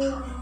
Yeah.